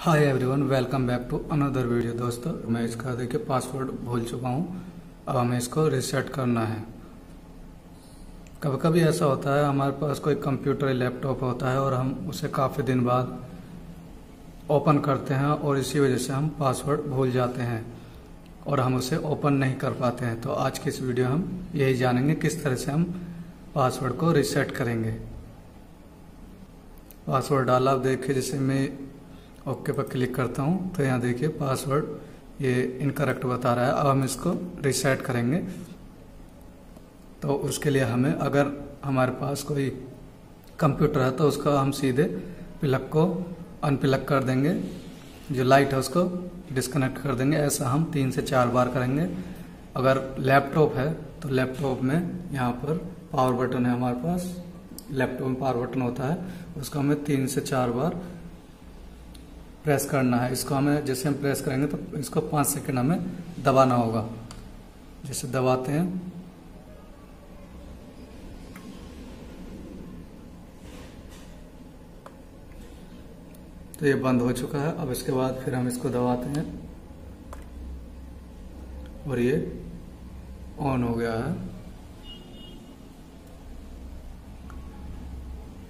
Hi everyone welcome back to another video दोस्तों। मैं इसका देखिए पासवर्ड भूल चुका हूँ। अब हमें इसको रिसेट करना है। कभी कभी ऐसा होता है, हमारे पास कोई कंप्यूटर या लैपटॉप होता है और हम उसे काफ़ी दिन बाद ओपन करते हैं और इसी वजह से हम पासवर्ड भूल जाते हैं और हम उसे ओपन नहीं कर पाते हैं। तो आज की इस वीडियो हम यही जानेंगे किस तरह से हम पासवर्ड को रिसेट करेंगे। पासवर्ड डाला, अब देखिए जैसे मैं ओके पर क्लिक करता हूँ। तो यहाँ देखिए पासवर्ड ये इनकरेक्ट बता रहा है। अब हम इसको रिसेट करेंगे। तो उसके लिए हमें, अगर हमारे पास कोई कंप्यूटर है तो उसका हम सीधे प्लग को अनप्लग कर देंगे। जो लाइट है, उसको डिस्कनेक्ट कर देंगे। ऐसा हम तीन से चार बार करेंगे। अगर लैपटॉप है तो लैपटॉप में यहाँ पर पावर बटन है हमारे पास। लैपटॉप में पावर बटन होता है। उसको हमें तीन से चार बार प्रेस करना है। इसको हमें जैसे हम प्रेस करेंगे तो इसको पाँच सेकंड हमें दबाना होगा। जैसे दबाते हैं। तो ये बंद हो चुका है। अब इसके बाद फिर हम इसको दबाते हैं। और ये ऑन हो गया है।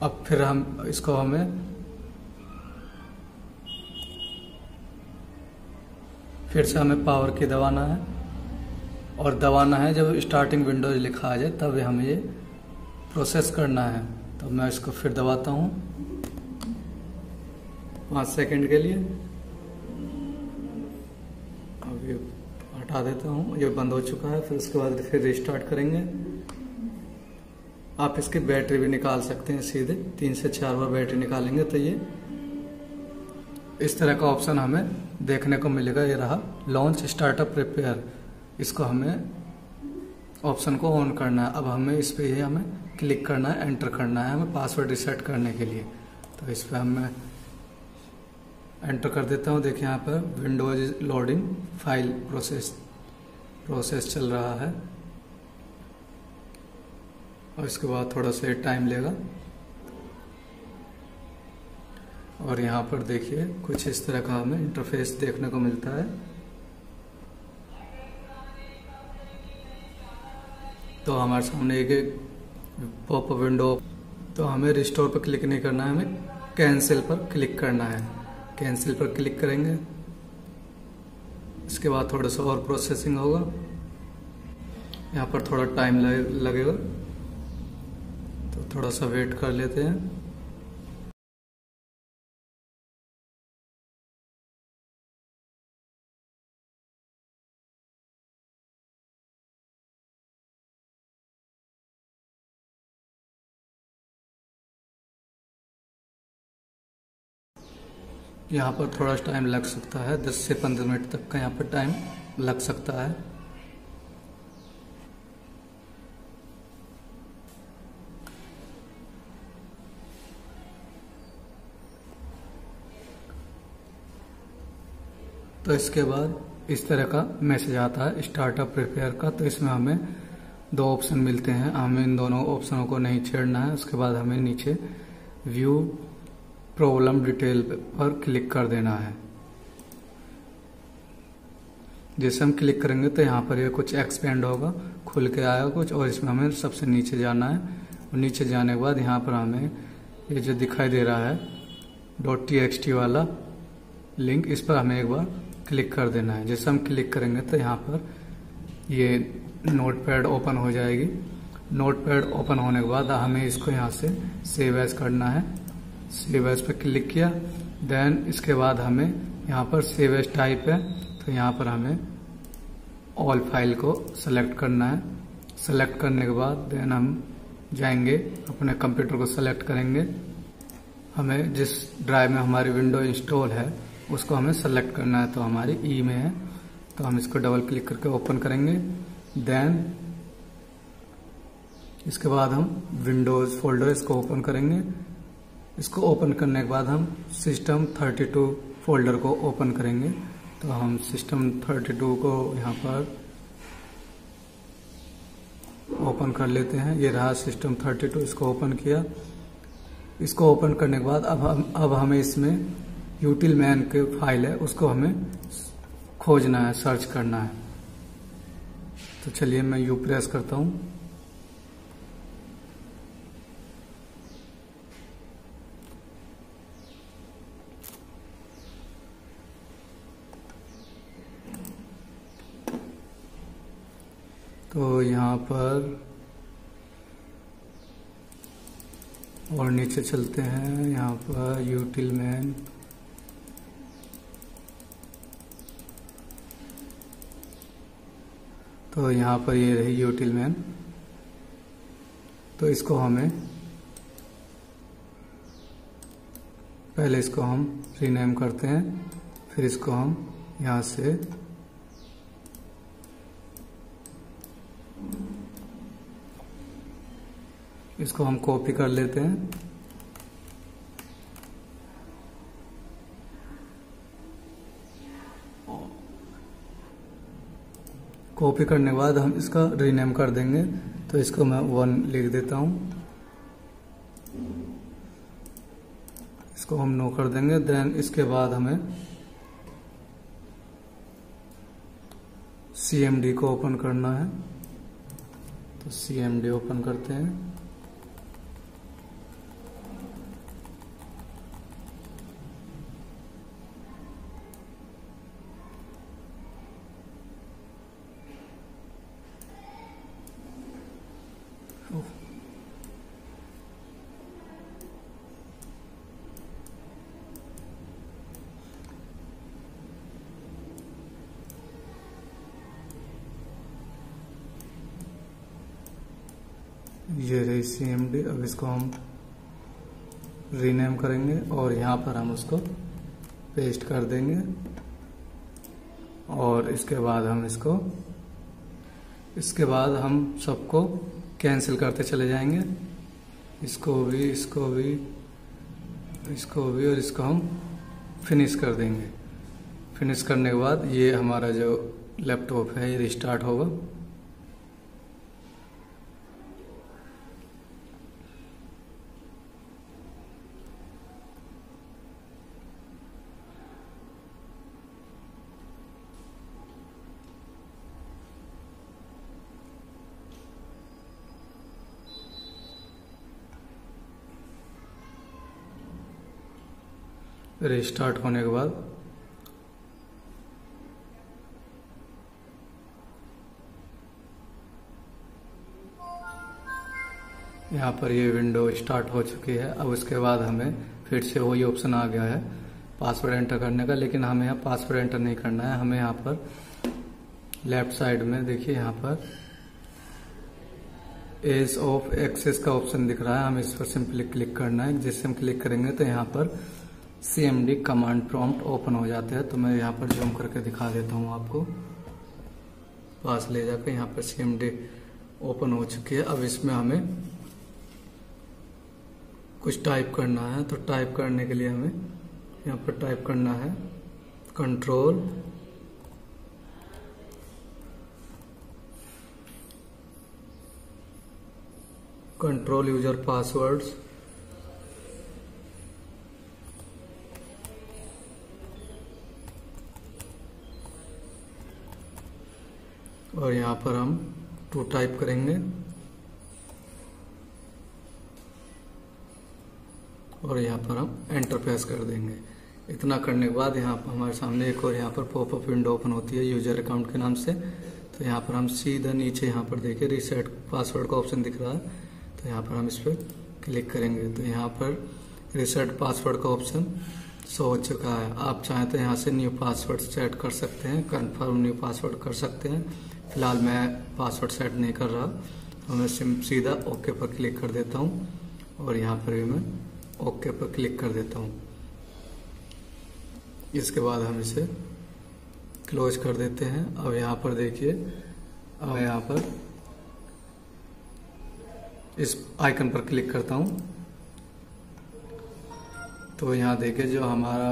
अब फिर हम इसको हमें फिर से हमें पावर की दबाना है। और दबाना है जब स्टार्टिंग विंडोज़ लिखा आ जाए, तब हमें ये प्रोसेस करना है। तो मैं इसको फिर दबाता हूँ। पाँच सेकंड के लिए। अब ये हटा देता हूँ। ये बंद हो चुका है। फिर उसके बाद फिर रिस्टार्ट करेंगे। आप इसकी बैटरी भी निकाल सकते हैं सीधे। तीन से चार बार बैटरी निकालेंगे तो ये इस तरह का ऑप्शन हमें देखने को मिलेगा। ये रहा लॉन्च स्टार्टअप प्रिपेयर इसको हमें ऑप्शन को ऑन करना है। अब हमें इस पर ही हमें क्लिक करना है एंटर करना है, हमें पासवर्ड रिसेट करने के लिए। तो इस पर हमें एंटर कर देता हूँ। देखिए यहाँ पर Windows loading file process process चल रहा है। और इसके बाद थोड़ा सा टाइम लेगा। और यहाँ पर देखिए, कुछ इस तरह का हमें इंटरफेस देखने को मिलता है। तो हमारे सामने एक पॉप विंडो तो हमें रिस्टोर पर क्लिक नहीं करना है, हमें कैंसिल पर क्लिक करना है। कैंसिल पर क्लिक करेंगे। इसके बाद थोड़ा सा और प्रोसेसिंग होगा। यहाँ पर थोड़ा टाइम लगेगा। तो थोड़ा सा वेट कर लेते हैं। यहाँ पर थोड़ा टाइम लग सकता है 10 से 15 मिनट तक का यहाँ पर टाइम लग सकता है। तो इसके बाद इस तरह का मैसेज आता है स्टार्टअप प्रिपेयर का। तो इसमें हमें दो ऑप्शन मिलते हैं। हमें इन दोनों ऑप्शनों को नहीं छेड़ना है, उसके बाद हमें नीचे व्यू प्रॉब्लम डिटेल पर क्लिक कर देना है। जैसे हम क्लिक करेंगे तो यहाँ पर ये यह कुछ एक्सपेंड होगा, खुल के आएगा कुछ, और इसमें हमें सबसे नीचे जाना है। और नीचे जाने के बाद यहाँ पर हमें ये जो दिखाई दे रहा है डॉट टी एक्स टी वाला लिंक इस पर हमें एक बार क्लिक कर देना है। जैसे हम क्लिक करेंगे तो यहाँ पर ये नोट पैड ओपन हो जाएगी। नोट पैड ओपन होने के बाद हमें इसको यहाँ से सेव एज करना है। सेव एज पर क्लिक किया देन इसके बाद हमें यहाँ पर सेव एज टाइप है तो यहाँ पर हमें ऑल फ़ाइल को सेलेक्ट करना है। सेलेक्ट करने के बाद देन हम जाएँगे, अपने कंप्यूटर को सेलेक्ट करेंगे। हमें जिस ड्राइव में हमारी विंडो इंस्टॉल है, उसको हमें सेलेक्ट करना है तो हमारी ई में है। तो हम इसको डबल क्लिक करके ओपन करेंगे। देन इसके बाद हम विंडोज़ फोल्डर इसको ओपन करेंगे। इसको ओपन करने के बाद हम सिस्टम 32 फोल्डर को ओपन करेंगे। तो हम सिस्टम 32 को यहाँ पर ओपन कर लेते हैं। ये रहा सिस्टम 32 इसको ओपन किया। इसको ओपन करने के बाद अब हम अब हमें इसमें यूटिल मैन के फ़ाइल है, उसको हमें खोजना है, सर्च करना है। तो चलिए मैं यू प्रेस करता हूँ। तो यहाँ पर और नीचे चलते हैं, यहाँ पर यूटिल मैन तो यहाँ पर ये रही यूटिल मैन तो इसको हमें, पहले इसको हम रीनेम करते हैं, फिर इसको हम यहाँ से इसको हम कॉपी कर लेते हैं। कॉपी करने के बाद हम इसका रीनेम कर देंगे तो इसको मैं वन लिख देता हूँ। इसको हम नो कर देंगे देन इसके बाद हमें सीएमडी को ओपन करना है। तो सीएमडी ओपन करते हैं। ये रही सी एम डी अब इसको हम रीनेम करेंगे और यहाँ पर हम उसको पेस्ट कर देंगे। और इसके बाद हम इसको, इसके बाद हम सबको कैंसिल करते चले जाएँगे। इसको भी इसको भी इसको भी और इसको हम फिनिश कर देंगे। फिनिश करने के बाद ये हमारा जो लैपटॉप है, ये रिस्टार्ट होगा। रिस्टार्ट होने के बाद। यहाँ पर ये विंडो स्टार्ट हो चुकी है। अब उसके बाद हमें फिर से वही ऑप्शन आ गया है पासवर्ड एंटर करने का। लेकिन हमें यहाँ पासवर्ड एंटर नहीं करना है। हमें यहाँ पर लेफ़्ट साइड में देखिए, यहाँ पर एज ऑफ़ एक्सेस का ऑप्शन दिख रहा है। हमें इस पर सिंपली क्लिक करना है। जिससे हम क्लिक करेंगे तो यहाँ पर डी कमांड प्रॉम्प्ट ओपन हो जाते हैं तो मैं यहाँ पर जूम करके दिखा देता हूँ आपको। पास ले जाकर यहाँ पर डी ओपन हो चुकी है। अब इसमें हमें कुछ टाइप करना है तो टाइप करने के लिए हमें यहाँ पर टाइप करना है। कंट्रोल कंट्रोल यूज़र पासवर्ड्स और यहाँ पर हम टू टाइप करेंगे। और यहाँ पर हम एंटर प्रेस कर देंगे। इतना करने के बाद यहाँ पर हमारे सामने एक और यहाँ पर पॉपअप विंडो ओपन होती है यूज़र अकाउंट के नाम से। तो यहाँ पर हम सीधा नीचे यहाँ पर देखिए रीसेट पासवर्ड का ऑप्शन दिख रहा है। तो यहाँ पर हम इस पर क्लिक करेंगे। तो यहाँ पर रीसेट पासवर्ड का ऑप्शन शो हो चुका है। आप चाहें तो यहाँ से न्यू पासवर्ड सेट कर सकते हैं कन्फर्म न्यू पासवर्ड कर सकते हैं। फ़िलहाल मैं पासवर्ड सेट नहीं कर रहा। तो मैं सिम सीधा ओके पर क्लिक कर देता हूँ और यहाँ पर भी मैं ओके पर क्लिक कर देता हूँ। इसके बाद हम इसे क्लोज कर देते हैं। अब यहाँ पर देखिए, अब यहाँ पर इस आइकन पर क्लिक करता हूँ। तो यहाँ देखिए, जो हमारा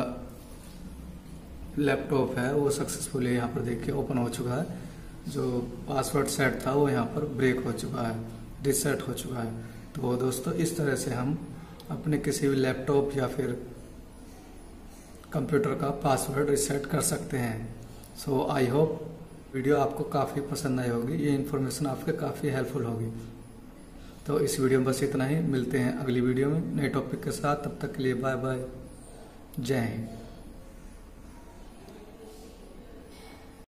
लैपटॉप है, वो सक्सेसफुली यहाँ पर देखिए ओपन हो चुका है। जो पासवर्ड सेट था वो यहाँ पर ब्रेक हो चुका है रिसेट हो चुका है। तो दोस्तों, इस तरह से हम अपने किसी भी लैपटॉप या फिर कंप्यूटर का पासवर्ड रिसेट कर सकते हैं। सो आई होप वीडियो आपको काफ़ी पसंद आई होगी। ये इन्फॉर्मेशन आपके काफ़ी हेल्पफुल होगी। तो इस वीडियो में बस इतना ही। मिलते हैं अगली वीडियो में नए टॉपिक के साथ। तब तक के लिए बाय बाय जय हिंद।